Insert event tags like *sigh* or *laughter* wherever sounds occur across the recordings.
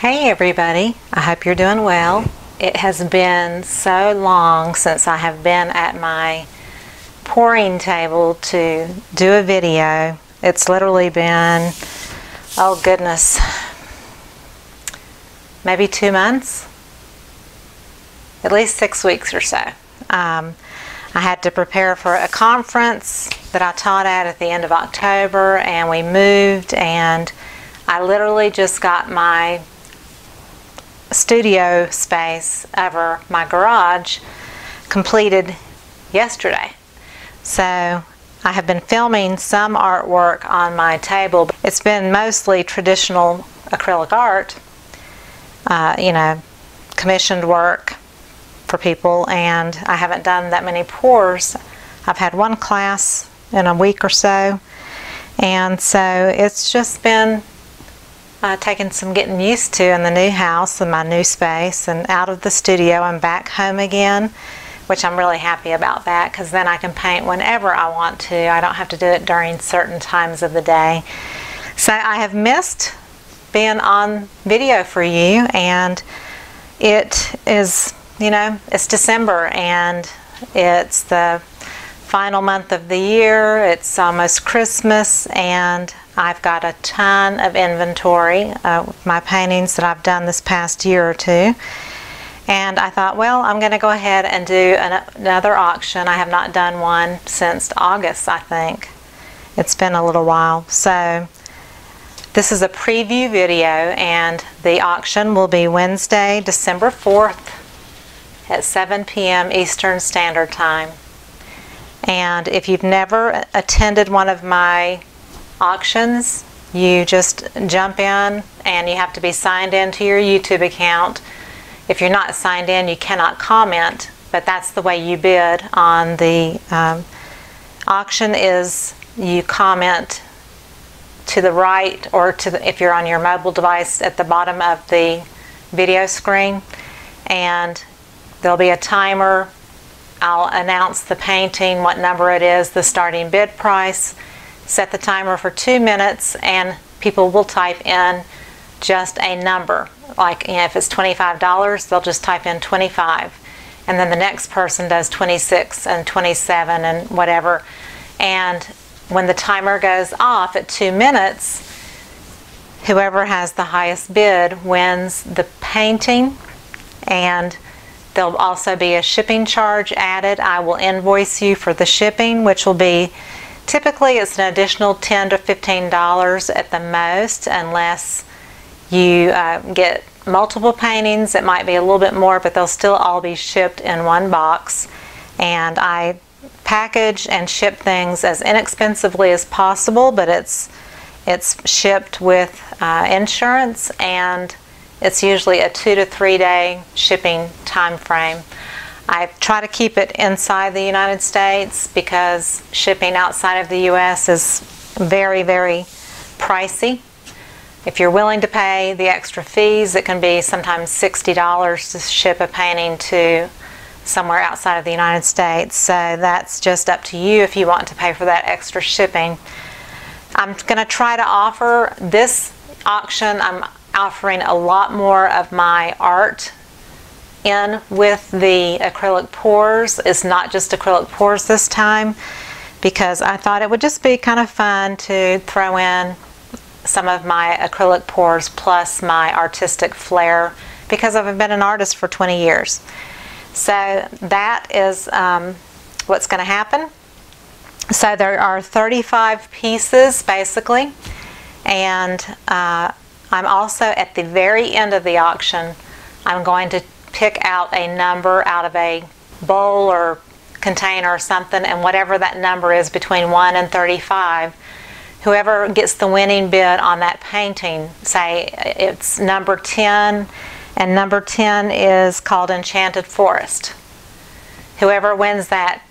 Hey everybody, I hope you're doing well. It has been so long since I have been at my pouring table to do a video. It's literally been, oh goodness, maybe two months, at least six weeks or so. Um, I had to prepare for a conference that I taught at at the end of October, and we moved, and I literally just got my studio space over my garage completed yesterday. So I have been filming some artwork on my table. It's been mostly traditional acrylic art, uh, you know, commissioned work for people, and I haven't done that many pours. I've had one class in a week or so, and so it's just been uh, taking some getting used to in the new house and my new space and out of the studio I'm back home again which I'm really happy about that because then I can paint whenever I want to. I don't have to do it during certain times of the day. So I have missed being on video for you and it is, you know, it's December and it's the final month of the year. It's almost Christmas and I've got a ton of inventory uh, with my paintings that I've done this past year or two. And I thought, well, I'm going to go ahead and do an, another auction. I have not done one since August, I think. It's been a little while. So this is a preview video and the auction will be Wednesday, December 4th at 7 p.m. Eastern Standard Time. And if you've never attended one of my auctions, you just jump in and you have to be signed into your YouTube account. If you're not signed in, you cannot comment, but that's the way you bid on the um, auction is you comment to the right or to the, if you're on your mobile device at the bottom of the video screen and there'll be a timer I'll announce the painting, what number it is, the starting bid price, set the timer for two minutes, and people will type in just a number. Like you know, if it's $25, they'll just type in 25. And then the next person does 26 and 27 and whatever. And when the timer goes off at two minutes, whoever has the highest bid wins the painting and There'll also be a shipping charge added. I will invoice you for the shipping, which will be typically it's an additional 10 to 15 dollars at the most, unless you uh, get multiple paintings. It might be a little bit more, but they'll still all be shipped in one box. And I package and ship things as inexpensively as possible, but it's it's shipped with uh, insurance and it's usually a two to three day shipping time frame. I try to keep it inside the United States because shipping outside of the U.S. is very, very pricey. If you're willing to pay the extra fees, it can be sometimes $60 to ship a painting to somewhere outside of the United States. So that's just up to you if you want to pay for that extra shipping. I'm going to try to offer this auction. I'm offering a lot more of my art in with the acrylic pours. It's not just acrylic pours this time because I thought it would just be kind of fun to throw in some of my acrylic pours plus my artistic flair because I've been an artist for 20 years. So that is um, what's going to happen. So there are 35 pieces basically and uh, I'm also at the very end of the auction, I'm going to pick out a number out of a bowl or container or something, and whatever that number is between 1 and 35, whoever gets the winning bid on that painting, say it's number 10, and number 10 is called Enchanted Forest. Whoever wins that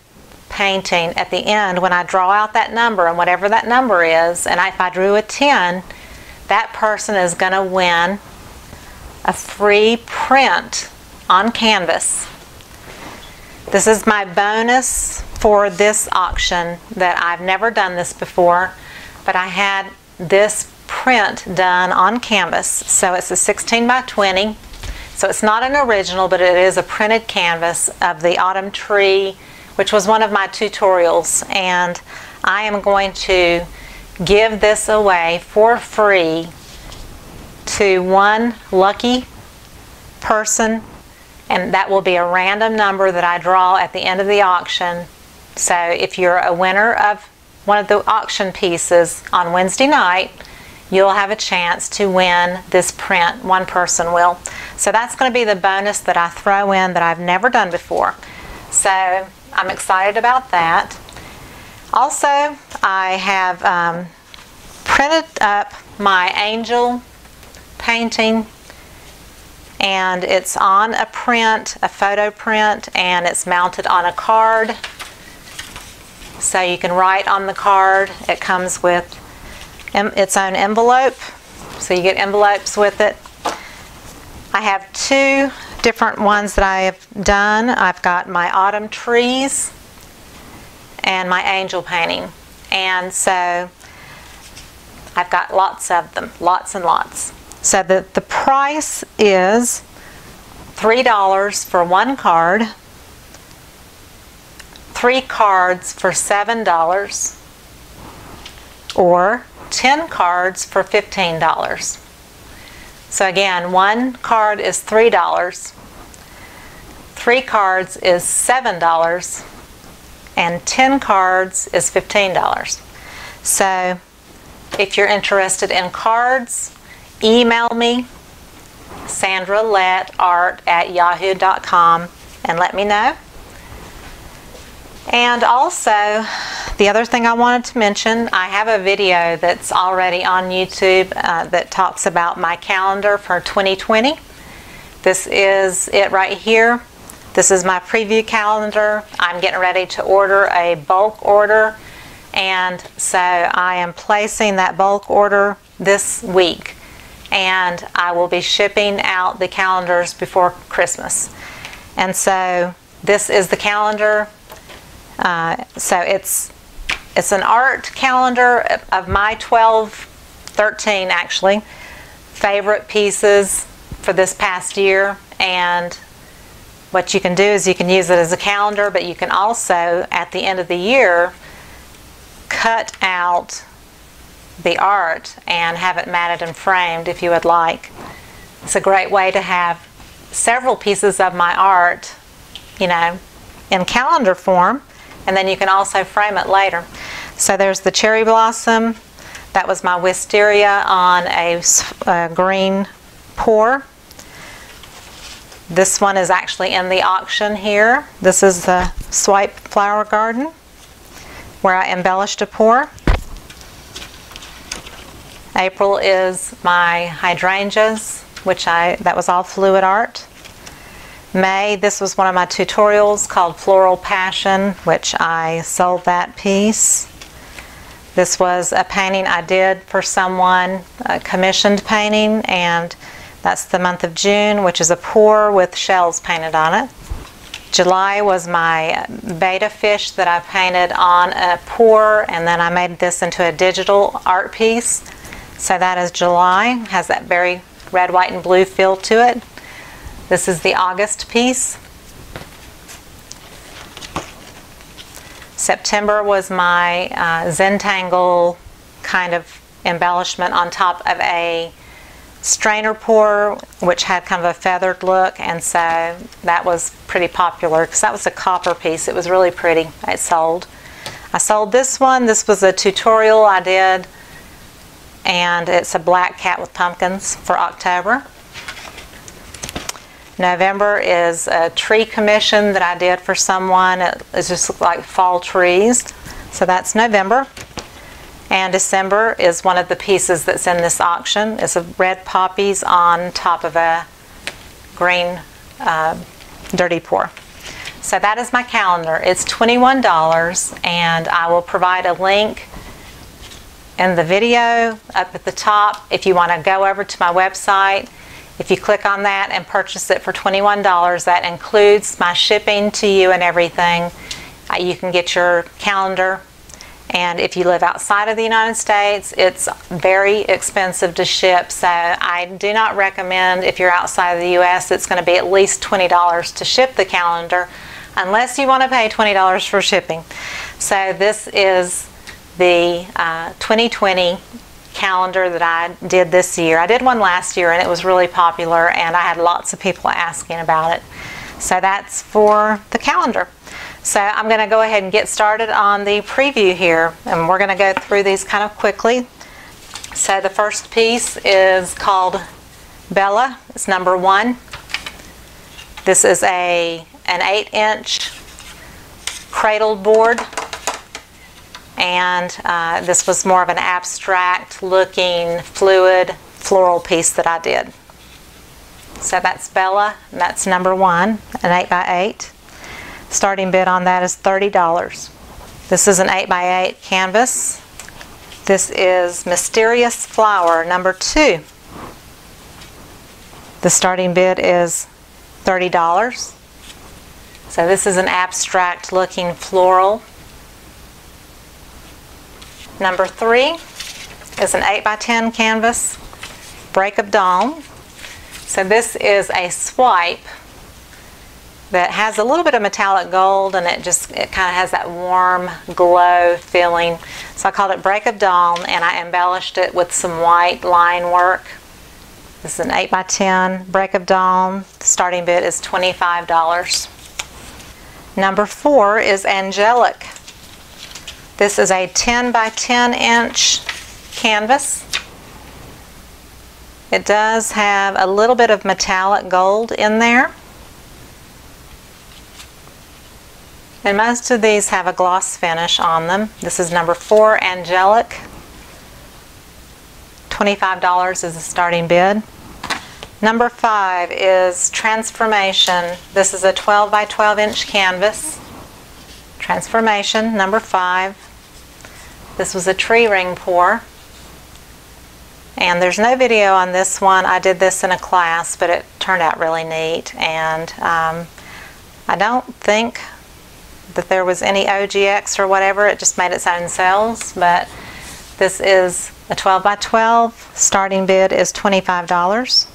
painting at the end, when I draw out that number, and whatever that number is, and if I drew a 10, that person is going to win a free print on canvas. This is my bonus for this auction that I've never done this before, but I had this print done on canvas. So it's a 16 by 20. So it's not an original, but it is a printed canvas of the autumn tree, which was one of my tutorials. And I am going to give this away for free to one lucky person and that will be a random number that I draw at the end of the auction. So if you're a winner of one of the auction pieces on Wednesday night, you'll have a chance to win this print. One person will. So that's going to be the bonus that I throw in that I've never done before. So I'm excited about that. Also, I have um, printed up my angel painting and it's on a print, a photo print, and it's mounted on a card. So you can write on the card. It comes with its own envelope, so you get envelopes with it. I have two different ones that I have done. I've got my autumn trees and my angel painting. And so I've got lots of them, lots and lots. So the, the price is $3 for one card, three cards for $7, or 10 cards for $15. So again, one card is $3, three cards is $7, and 10 cards is $15. So if you're interested in cards, email me, Sandra Lett Art at yahoo.com, and let me know. And also, the other thing I wanted to mention, I have a video that's already on YouTube uh, that talks about my calendar for 2020. This is it right here. This is my preview calendar. I'm getting ready to order a bulk order, and so I am placing that bulk order this week and I will be shipping out the calendars before Christmas. And so this is the calendar. Uh, so it's it's an art calendar of my 12, 13 actually, favorite pieces for this past year. And what you can do is you can use it as a calendar, but you can also, at the end of the year, cut out the art and have it matted and framed if you would like. It's a great way to have several pieces of my art, you know, in calendar form, and then you can also frame it later. So there's the cherry blossom. That was my wisteria on a, a green pour. This one is actually in the auction here. This is the Swipe Flower Garden where I embellished a pour. April is my hydrangeas, which I that was all fluid art. May, this was one of my tutorials called Floral Passion, which I sold that piece. This was a painting I did for someone, a commissioned painting, and that's the month of June, which is a pour with shells painted on it. July was my betta fish that I painted on a pour, and then I made this into a digital art piece. So that is July, has that very red, white, and blue feel to it. This is the August piece. September was my uh, Zentangle kind of embellishment on top of a strainer pour, which had kind of a feathered look, and so that was pretty popular because that was a copper piece. It was really pretty. It sold. I sold this one. This was a tutorial I did and it's a black cat with pumpkins for October. November is a tree commission that I did for someone. It just like fall trees. So that's November. And December is one of the pieces that's in this auction. It's a red poppies on top of a green uh, dirty pour. So that is my calendar. It's $21 and I will provide a link in the video up at the top if you want to go over to my website. If you click on that and purchase it for $21, that includes my shipping to you and everything. Uh, you can get your calendar And if you live outside of the United States, it's very expensive to ship. So I do not recommend if you're outside of the US, it's going to be at least $20 to ship the calendar unless you want to pay $20 for shipping. So this is the uh, 2020 calendar that I did this year. I did one last year and it was really popular and I had lots of people asking about it. So that's for the calendar. So I'm going to go ahead and get started on the preview here and we're going to go through these kind of quickly. So the first piece is called Bella. It's number one. This is a an 8 inch cradled board and uh, this was more of an abstract looking fluid floral piece that I did. So that's Bella, and that's number one, an 8 by 8 Starting bid on that is $30. This is an 8 by 8 canvas. This is Mysterious Flower, number two. The starting bid is $30. So this is an abstract looking floral Number three is an 8 by 10 canvas, Break of Dawn. So this is a swipe that has a little bit of metallic gold and it just it kind of has that warm glow feeling. So I called it Break of Dawn and I embellished it with some white line work. This is an 8 by 10 Break of Dawn. The starting bid is $25. Number four is Angelic. This is a 10 by 10 inch canvas. It does have a little bit of metallic gold in there. And most of these have a gloss finish on them. This is number four, Angelic. $25 is the starting bid. Number five is Transformation. This is a 12 by 12 inch canvas. Transformation, number five. This was a tree ring pour. And there's no video on this one. I did this in a class, but it turned out really neat. And um, I don't think that there was any OGX or whatever. It just made its own cells. But this is a 12 by 12. Starting bid is $25.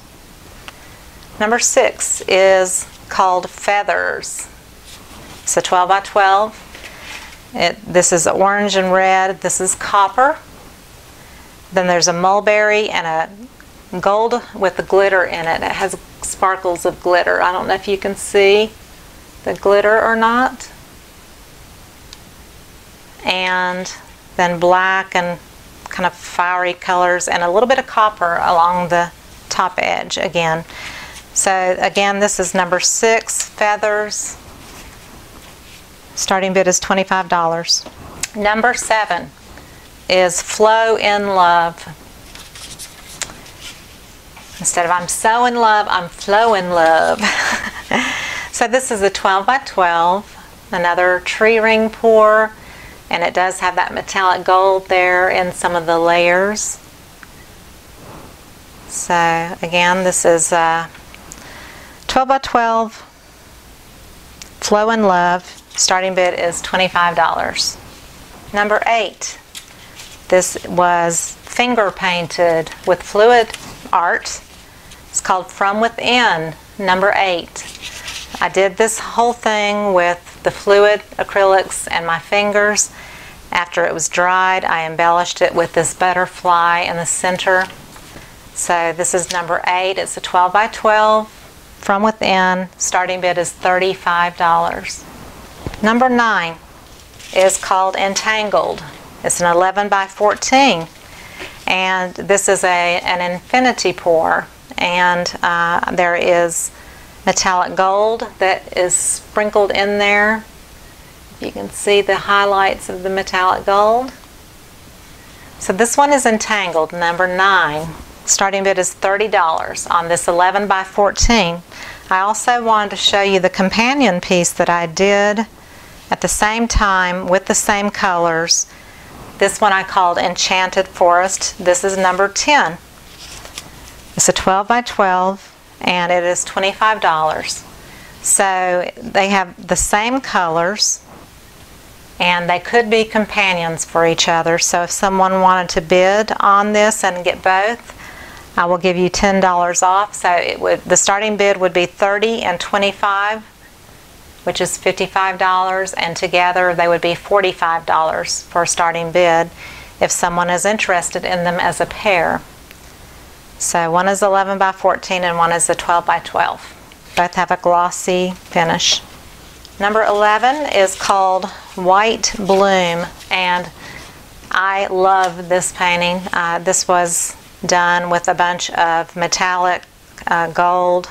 Number six is called Feathers. It's a 12 by 12. It, this is orange and red. This is copper. Then there's a mulberry and a gold with the glitter in it. It has sparkles of glitter. I don't know if you can see the glitter or not. And then black and kind of fiery colors and a little bit of copper along the top edge again. So again, this is number six, feathers. Starting bid is $25. Number seven is Flow in Love. Instead of I'm so in love, I'm flow in love. *laughs* so this is a 12 by 12, another tree ring pour, and it does have that metallic gold there in some of the layers. So again, this is a 12 by 12, Flow in Love. Starting bid is $25. Number eight, this was finger painted with fluid art. It's called From Within, number eight. I did this whole thing with the fluid acrylics and my fingers. After it was dried, I embellished it with this butterfly in the center. So this is number eight. It's a 12 by 12 from within. Starting bid is $35. Number nine is called Entangled. It's an 11 by 14 and this is a, an infinity pour and uh, there is metallic gold that is sprinkled in there. You can see the highlights of the metallic gold. So this one is entangled, number nine. Starting bid is $30 on this 11 by 14. I also wanted to show you the companion piece that I did at the same time with the same colors. This one I called Enchanted Forest. This is number 10. It's a 12 by 12 and it is $25. So they have the same colors and they could be companions for each other. So if someone wanted to bid on this and get both, I will give you $10 off. So it would the starting bid would be 30 and 25, which is $55, and together they would be $45 for a starting bid if someone is interested in them as a pair. So one is 11 by 14 and one is a 12 by 12. Both have a glossy finish. Number 11 is called White Bloom and I love this painting. Uh, this was done with a bunch of metallic uh, gold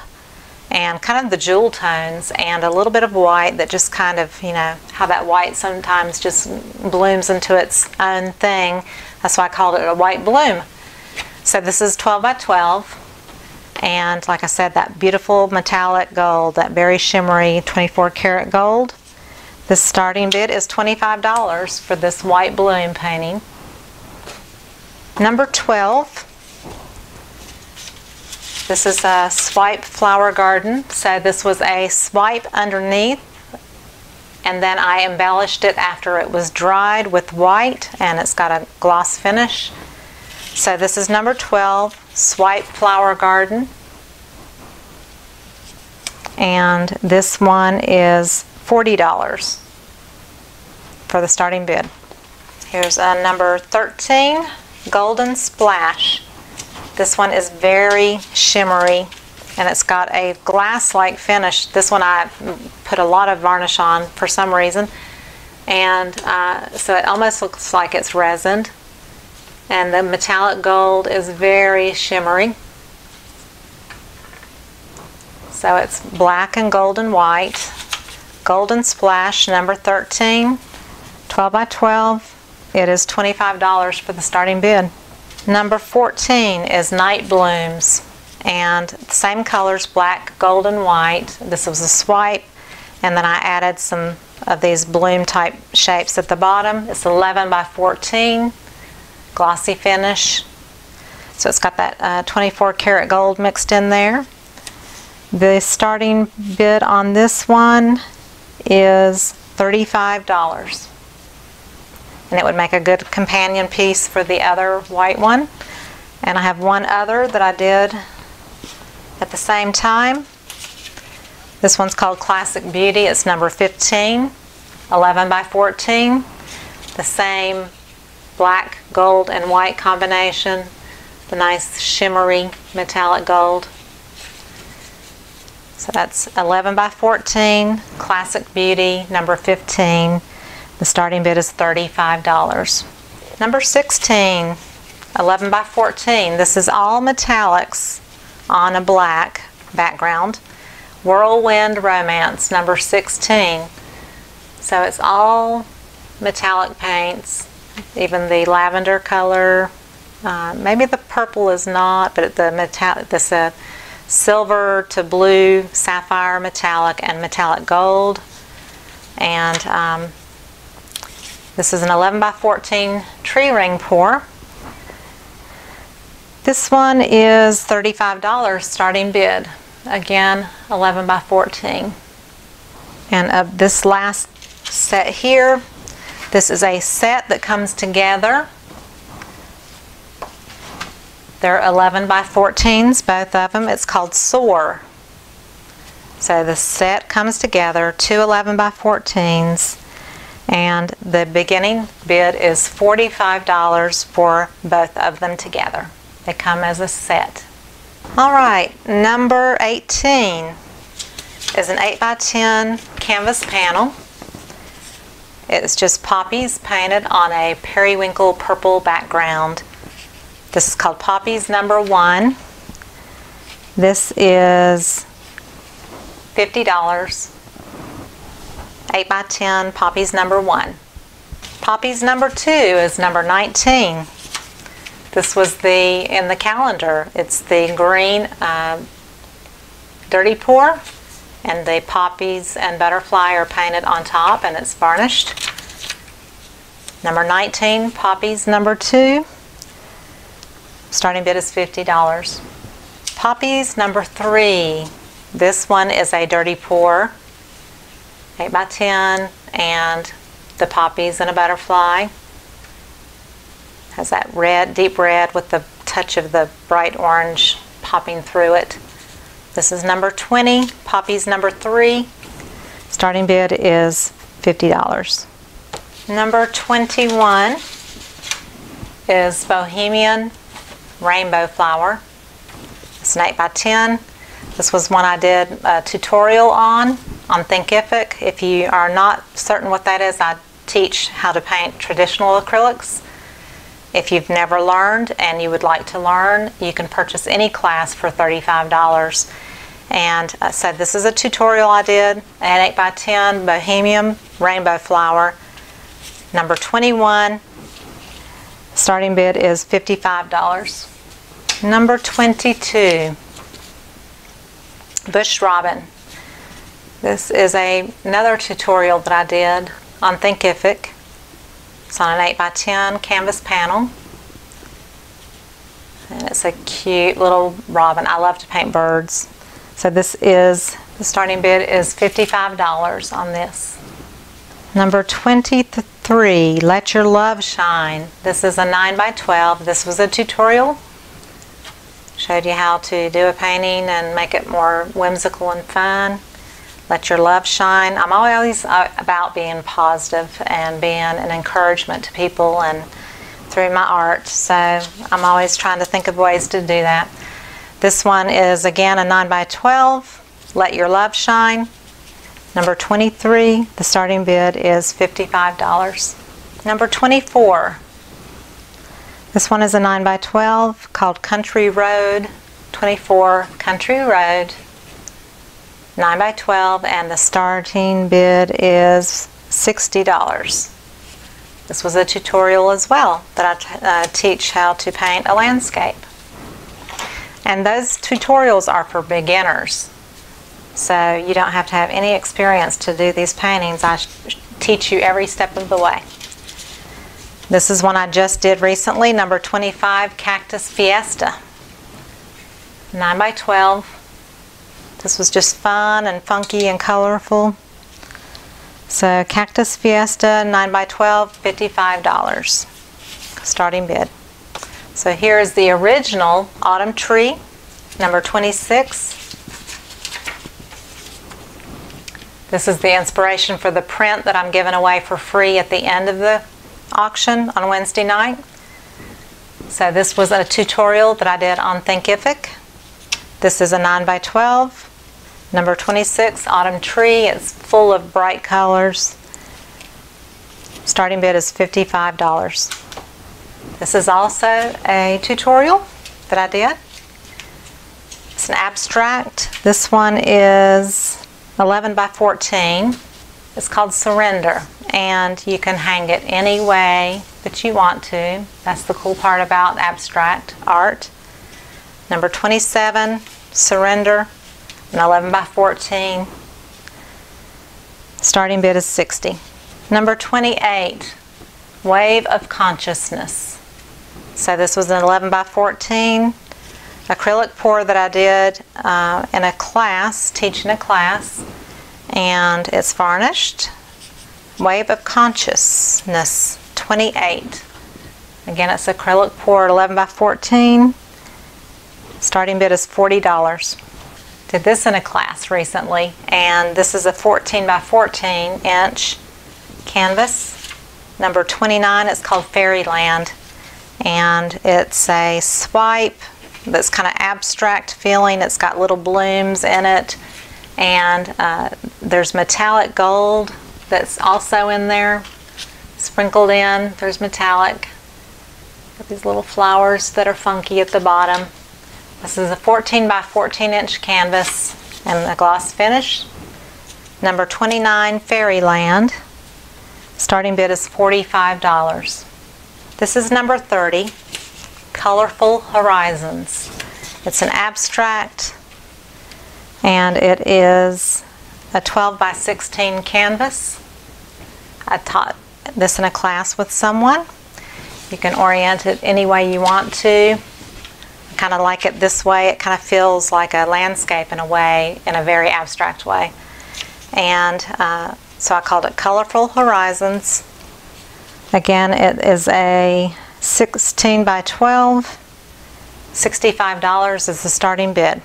and kind of the jewel tones and a little bit of white that just kind of, you know, how that white sometimes just blooms into its own thing. That's why I called it a white bloom. So this is 12 by 12 and like I said that beautiful metallic gold, that very shimmery 24 karat gold. The starting bid is $25 for this white bloom painting. Number 12 this is a swipe flower garden. So this was a swipe underneath and then I embellished it after it was dried with white and it's got a gloss finish. So this is number 12, Swipe Flower Garden. And this one is $40 for the starting bid. Here's a number 13, Golden Splash. This one is very shimmery and it's got a glass-like finish. This one I put a lot of varnish on for some reason. And uh, so it almost looks like it's resined. And the metallic gold is very shimmery. So it's black and gold and white. Golden Splash number 13, 12 by 12. It is $25 for the starting bid. Number 14 is Night Blooms and same colors black, gold, and white. This was a swipe and then I added some of these bloom type shapes at the bottom. It's 11 by 14, glossy finish. So it's got that uh, 24 karat gold mixed in there. The starting bid on this one is $35 and it would make a good companion piece for the other white one. And I have one other that I did at the same time. This one's called Classic Beauty. It's number 15, 11 by 14. The same black, gold, and white combination. The nice shimmery metallic gold. So that's 11 by 14, Classic Beauty, number 15. The starting bid is $35. Number 16, 11 by 14. This is all metallics on a black background. Whirlwind Romance, number 16. So it's all metallic paints, even the lavender color. Uh, maybe the purple is not, but the metallic, this uh, silver to blue, sapphire metallic, and metallic gold. And um, this is an 11 by 14 tree ring pour. This one is $35 starting bid. Again, 11 by 14. And of this last set here, this is a set that comes together. They're 11 by 14s, both of them. It's called Soar. So the set comes together, two 11 by 14s and the beginning bid is $45 for both of them together. They come as a set. All right, number 18 is an 8 by 10 canvas panel. It's just poppies painted on a periwinkle purple background. This is called Poppies number one. This is $50. 8 by 10 poppies number 1. Poppies number 2 is number 19. This was the in the calendar. It's the green uh, dirty pour and the poppies and butterfly are painted on top and it's varnished. Number 19, poppies number 2. Starting bid is $50. Poppies number 3. This one is a dirty pour 8 by 10 and the poppies and a butterfly. Has that red, deep red with the touch of the bright orange popping through it. This is number 20, poppies number 3. Starting bid is $50. Number 21 is Bohemian Rainbow Flower. It's an 8 by 10. This was one I did a tutorial on, on Thinkific. If you are not certain what that is, I teach how to paint traditional acrylics. If you've never learned and you would like to learn, you can purchase any class for $35. And uh, so this is a tutorial I did, an 8 by 10 Bohemian Rainbow Flower. Number 21, starting bid is $55. Number 22, Bush Robin. This is a, another tutorial that I did on Thinkific. It's on an 8 by 10 canvas panel. And it's a cute little robin. I love to paint birds. So this is, the starting bid is $55 on this. Number 23, Let Your Love Shine. This is a 9 by 12. This was a tutorial Showed you how to do a painting and make it more whimsical and fun. Let your love shine. I'm always uh, about being positive and being an encouragement to people and through my art. So I'm always trying to think of ways to do that. This one is again a 9 by 12. Let your love shine. Number 23, the starting bid is $55. Number 24, this one is a 9 by 12 called Country Road 24 Country Road 9 by 12 and the starting bid is $60. This was a tutorial as well that I uh, teach how to paint a landscape. And those tutorials are for beginners. So you don't have to have any experience to do these paintings. I teach you every step of the way. This is one I just did recently, number 25, Cactus Fiesta. 9 by 12. This was just fun and funky and colorful. So Cactus Fiesta, 9 by 12, $55. Starting bid. So here's the original Autumn Tree, number 26. This is the inspiration for the print that I'm giving away for free at the end of the auction on Wednesday night. So this was a tutorial that I did on Thinkific. This is a 9 by 12 number 26 autumn tree. It's full of bright colors. Starting bid is $55. This is also a tutorial that I did. It's an abstract. This one is 11 by 14. It's called Surrender and you can hang it any way that you want to. That's the cool part about abstract art. Number 27, Surrender, an 11 by 14. Starting bid is 60. Number 28, Wave of Consciousness. So this was an 11 by 14 acrylic pour that I did uh, in a class, teaching a class, and it's varnished Wave of Consciousness 28. Again, it's acrylic pour 11 by 14. Starting bid is $40. Did this in a class recently, and this is a 14 by 14 inch canvas. Number 29, it's called Fairyland, and it's a swipe that's kind of abstract feeling. It's got little blooms in it, and uh, there's metallic gold that's also in there, sprinkled in. There's metallic. Got these little flowers that are funky at the bottom. This is a 14 by 14 inch canvas and a gloss finish. Number 29, Fairyland. Starting bid is $45. This is number 30, Colorful Horizons. It's an abstract and it is a 12 by 16 canvas. I taught this in a class with someone. You can orient it any way you want to. Kind of like it this way. It kind of feels like a landscape in a way, in a very abstract way. And uh, So I called it Colorful Horizons. Again, it is a 16 by 12. $65 is the starting bid.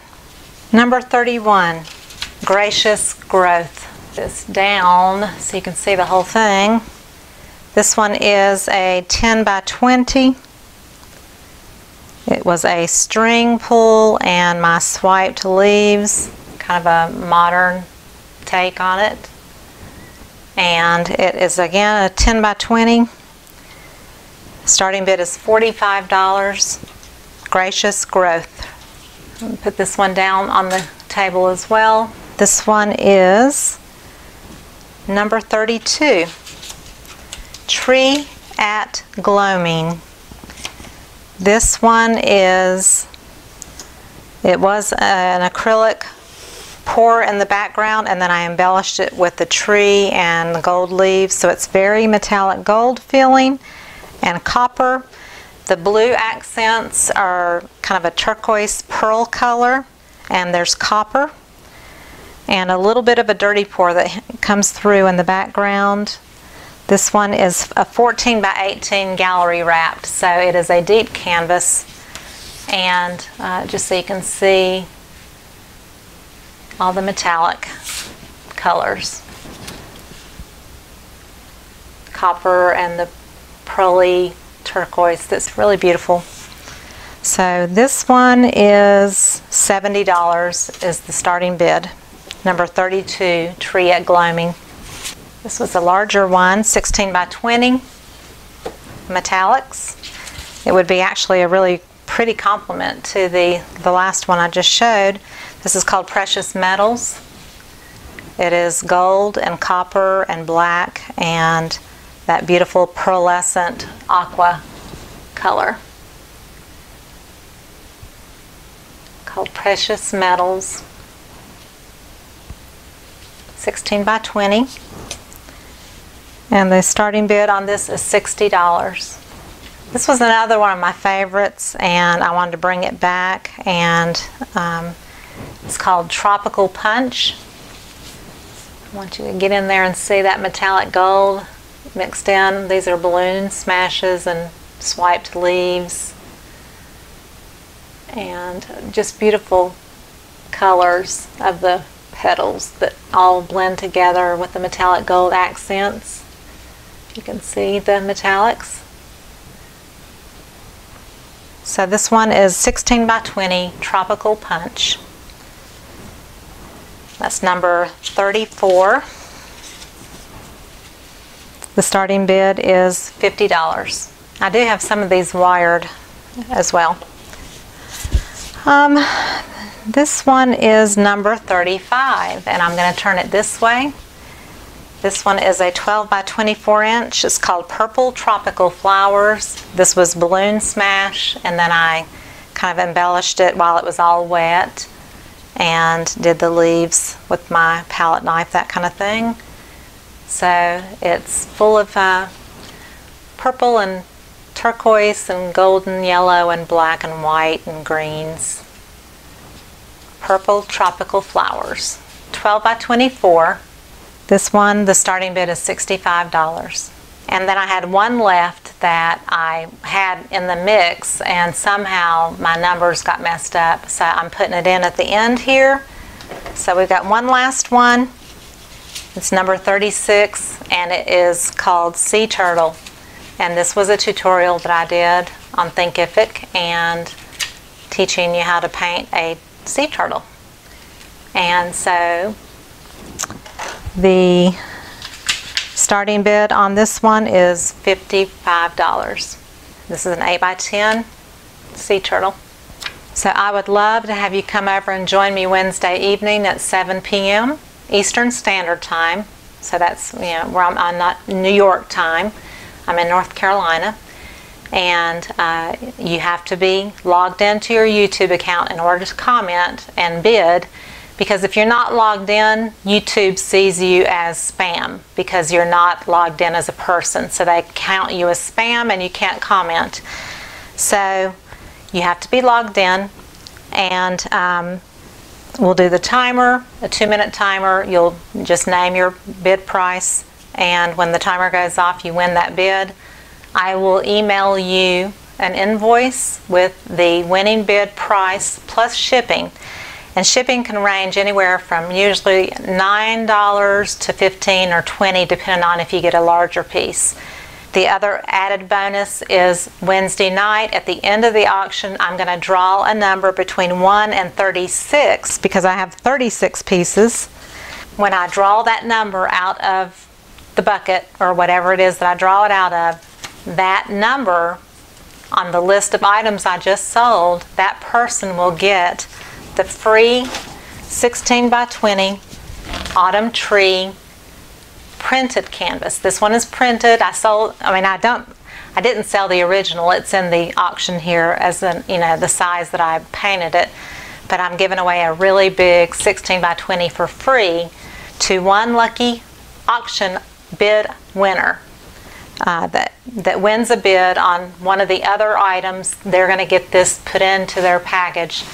Number 31, Gracious Growth. This down so you can see the whole thing. This one is a 10 by 20. It was a string pull and my swiped leaves, kind of a modern take on it. And it is again a 10 by 20. Starting bid is $45. Gracious Growth. Put this one down on the table as well. This one is number 32. Tree at Gloaming. This one is, it was an acrylic pour in the background and then I embellished it with the tree and the gold leaves so it's very metallic gold feeling and copper. The blue accents are kind of a turquoise pearl color and there's copper and a little bit of a dirty pour that comes through in the background. This one is a 14 by 18 gallery wrapped, so it is a deep canvas. And uh, just so you can see all the metallic colors. Copper and the pearly turquoise that's really beautiful. So this one is $70 is the starting bid. Number 32, Tree at Gloaming. This was a larger one, 16 by 20 metallics. It would be actually a really pretty complement to the, the last one I just showed. This is called Precious Metals. It is gold and copper and black and that beautiful pearlescent aqua color. Called Precious Metals. 16 by 20. And the starting bid on this is $60. This was another one of my favorites and I wanted to bring it back and um, it's called Tropical Punch. I want you to get in there and see that metallic gold mixed in. These are balloon smashes and swiped leaves and just beautiful colors of the petals that all blend together with the metallic gold accents. You can see the metallics. So this one is 16 by 20 Tropical Punch. That's number 34. The starting bid is $50. I do have some of these wired as well. Um, this one is number 35 and I'm going to turn it this way. This one is a 12 by 24 inch. It's called Purple Tropical Flowers. This was balloon smash and then I kind of embellished it while it was all wet and did the leaves with my palette knife, that kind of thing. So it's full of uh, purple and turquoise and golden yellow and black and white and greens. Purple Tropical Flowers. 12 by 24. This one, the starting bid is $65. And then I had one left that I had in the mix and somehow my numbers got messed up. So I'm putting it in at the end here. So we've got one last one. It's number 36 and it is called Sea Turtle. And this was a tutorial that I did on Thinkific and teaching you how to paint a sea turtle. And so the starting bid on this one is $55. This is an 8 by 10 sea turtle. So I would love to have you come over and join me Wednesday evening at 7 p.m. Eastern Standard Time. So that's you know where I'm, I'm not New York time. I'm in North Carolina, and uh, you have to be logged into your YouTube account in order to comment and bid because if you're not logged in, YouTube sees you as spam because you're not logged in as a person. So they count you as spam and you can't comment. So you have to be logged in. And um, we'll do the timer, a two minute timer. You'll just name your bid price, and when the timer goes off, you win that bid. I will email you an invoice with the winning bid price plus shipping. And shipping can range anywhere from usually $9 to 15 or 20 depending on if you get a larger piece. The other added bonus is Wednesday night at the end of the auction, I'm going to draw a number between 1 and 36 because I have 36 pieces. When I draw that number out of the bucket or whatever it is that I draw it out of, that number on the list of items I just sold, that person will get the free 16 by 20 autumn tree printed canvas. This one is printed. I sold, I mean, I don't, I didn't sell the original. It's in the auction here as an, you know, the size that I painted it. But I'm giving away a really big 16 by 20 for free to one lucky auction bid winner. Uh, that that wins a bid on one of the other items, they're going to get this put into their package.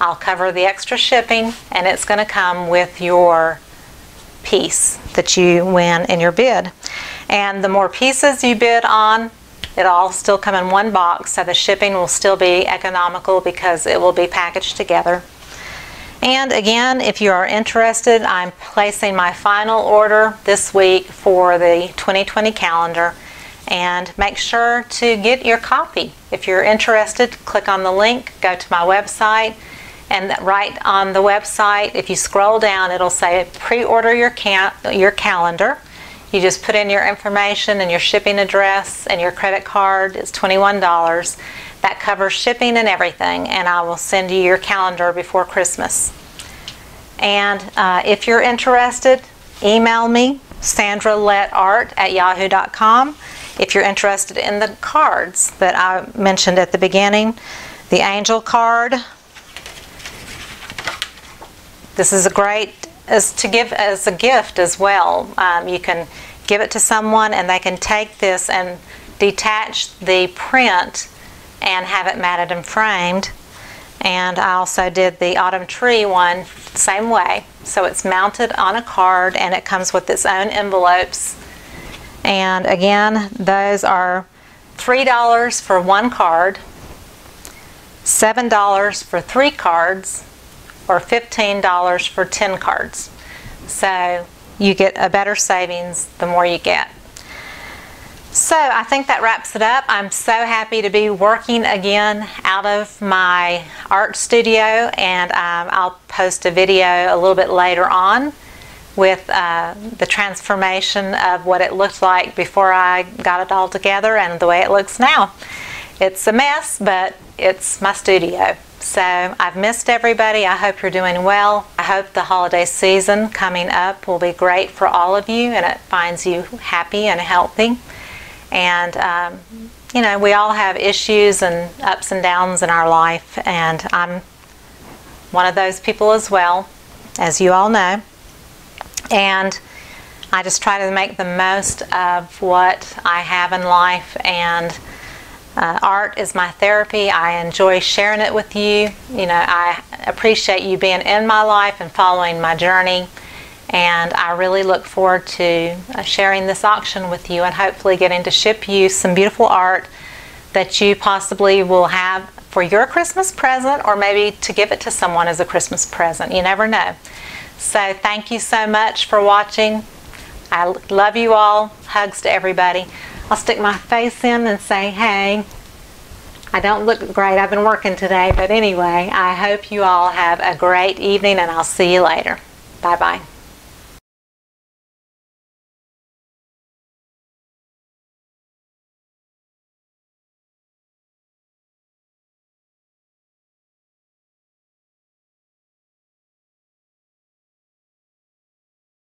I'll cover the extra shipping, and it's going to come with your piece that you win in your bid. And the more pieces you bid on, it'll all still come in one box, so the shipping will still be economical because it will be packaged together. And again, if you are interested, I'm placing my final order this week for the 2020 calendar. And make sure to get your copy. If you're interested, click on the link, go to my website, and right on the website, if you scroll down, it'll say pre-order your, can- your calendar. You just put in your information and your shipping address and your credit card. It's $21. That covers shipping and everything, and I will send you your calendar before Christmas. And uh, if you're interested, email me, sandraletart at yahoo.com. If you're interested in the cards that I mentioned at the beginning, the angel card, this is a great as to give as a gift as well. Um, you can give it to someone and they can take this and detach the print and have it matted and framed. And I also did the autumn tree one same way. So it's mounted on a card and it comes with its own envelopes. And again, those are $3 for one card, $7 for three cards, or $15 for 10 cards. So you get a better savings the more you get. So I think that wraps it up. I'm so happy to be working again out of my art studio and um, I'll post a video a little bit later on with uh, the transformation of what it looked like before I got it all together and the way it looks now. It's a mess, but it's my studio. So I've missed everybody. I hope you're doing well. I hope the holiday season coming up will be great for all of you and it finds you happy and healthy. And, um, you know, we all have issues and ups and downs in our life, and I'm one of those people as well, as you all know. And I just try to make the most of what I have in life and uh, art is my therapy. I enjoy sharing it with you. You know, I appreciate you being in my life and following my journey. And I really look forward to uh, sharing this auction with you and hopefully getting to ship you some beautiful art that you possibly will have for your Christmas present or maybe to give it to someone as a Christmas present. You never know. So, thank you so much for watching. I love you all. Hugs to everybody. I'll stick my face in and say, hey, I don't look great. I've been working today, but anyway, I hope you all have a great evening and I'll see you later. Bye bye.